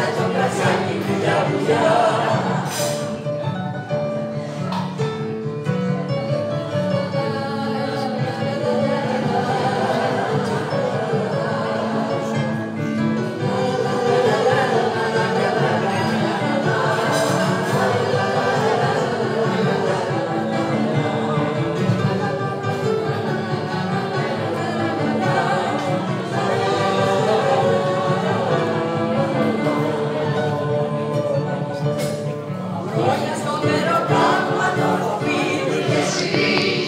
사정 Voglio scoprire un campo a dopo che si